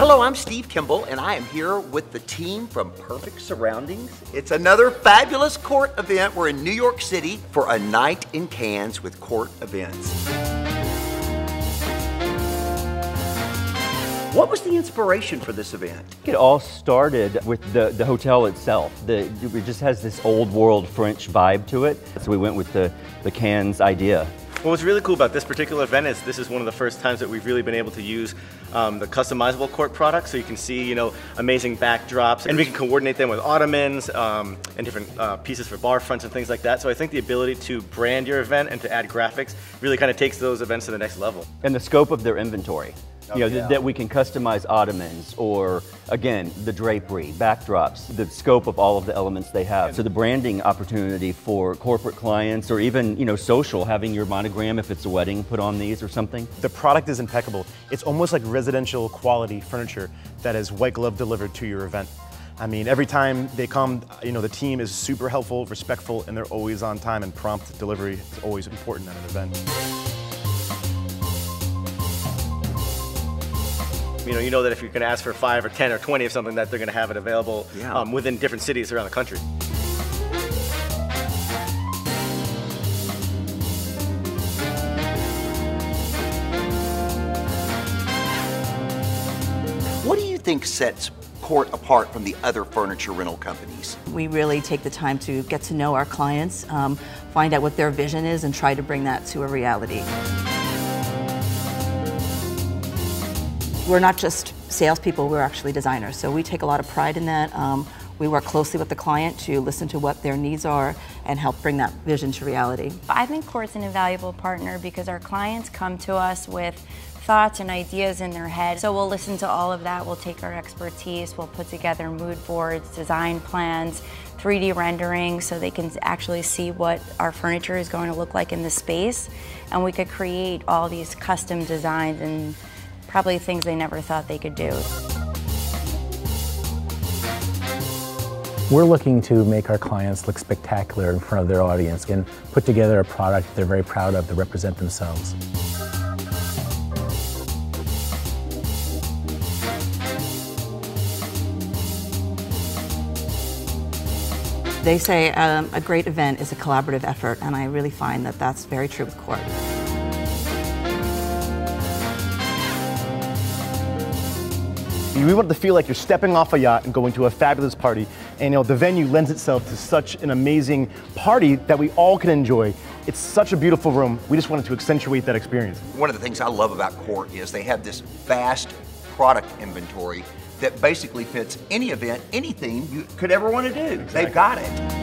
Hello, I'm Steve Kimball, and I am here with the team from Perfect Surroundings. It's another fabulous CORT event. We're in New York City for a night in Cannes with CORT events. What was the inspiration for this event? It all started with the, the hotel itself. The, it just has this old world French vibe to it. So we went with the, the Cannes idea. Well, what's really cool about this particular event is this is one of the first times that we've really been able to use um, the customizable CORT products. So you can see, you know, amazing backdrops, and we can coordinate them with ottomans um, and different uh, pieces for bar fronts and things like that. So I think the ability to brand your event and to add graphics really kind of takes those events to the next level. And the scope of their inventory. You know, yeah. th- that we can customize ottomans or, again, the drapery, backdrops, the scope of all of the elements they have. So the branding opportunity for corporate clients or even, you know, social, having your monogram if it's a wedding put on these or something. The product is impeccable. It's almost like residential quality furniture that is white glove delivered to your event. I mean, every time they come, you know, the team is super helpful, respectful, and they're always on time and prompt delivery is always important at an event. You know, you know that if you're going to ask for five or 10 or 20 of something, that they're going to have it available Yeah. um, within different cities around the country. What do you think sets CORT apart from the other furniture rental companies? We really take the time to get to know our clients, um, find out what their vision is, and try to bring that to a reality. We're not just salespeople, we're actually designers, so we take a lot of pride in that. Um, we work closely with the client to listen to what their needs are and help bring that vision to reality. I think CORT's an invaluable partner because our clients come to us with thoughts and ideas in their head. So we'll listen to all of that, we'll take our expertise, we'll put together mood boards, design plans, 3D rendering so they can actually see what our furniture is going to look like in the space. And we could create all these custom designs and probably things they never thought they could do. We're looking to make our clients look spectacular in front of their audience and put together a product they're very proud of to represent themselves. They say um, a great event is a collaborative effort, and I really find that that's very true with CORT. We want it to feel like you're stepping off a yacht and going to a fabulous party. And you know, the venue lends itself to such an amazing party that we all can enjoy. It's such a beautiful room. We just wanted to accentuate that experience. One of the things I love about CORT is they have this vast product inventory that basically fits any event, anything you could ever want to do. They've got it.